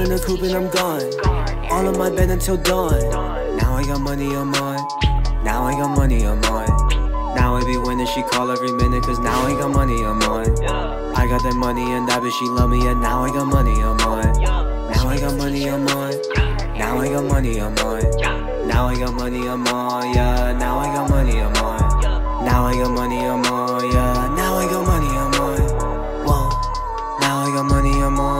in the coop and I'm gone. All on my bed until dawn. Now I got money on mine. Now I got money on mine. Now I be winning, she call every minute, cause now I got money on mine. I got that money and that bitch, she love me, and now I got money on mine. Now I got money on mine. Now I got money on mine. Now I got money on mine, yeah. Now I got money on mine. Now I got money on mine, yeah. Now I got money on mine. Whoa. Now I got money on mine.